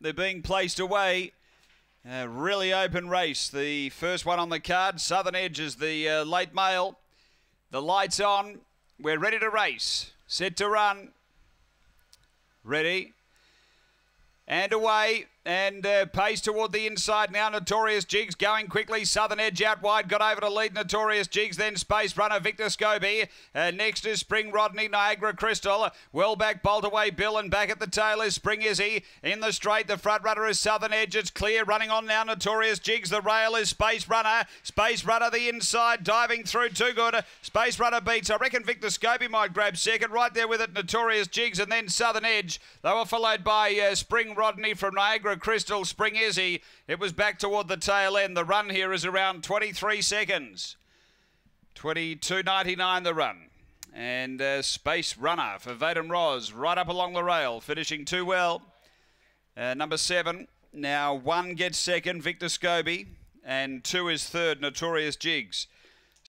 they're being placed away. A really open race. The first one on the card. Southern Edge is the uh, late mail. The lights on. We're ready to race. Set to run. Ready. And away and uh, pace toward the inside now. Notorious Jigs going quickly. Southern Edge out wide. Got over to lead Notorious Jigs. Then Space Runner Victor Scobie. Uh, next is Spring Rodney Niagara Crystal. Well back Bolt away Bill and back at the tail is Spring Izzy. In the straight the front runner is Southern Edge. It's clear running on now. Notorious Jigs. The rail is Space Runner. Space Runner the inside diving through too good. Space Runner beats. I reckon Victor Scobie might grab second. Right there with it Notorious Jigs and then Southern Edge. They were followed by uh, Spring Rodney from Niagara Crystal Spring Izzy. It was back toward the tail end. The run here is around 23 seconds. 22.99 the run. And uh, Space Runner for Vaden Roz right up along the rail, finishing too well. Uh, number seven. Now one gets second, Victor Scobie, and two is third, Notorious Jigs.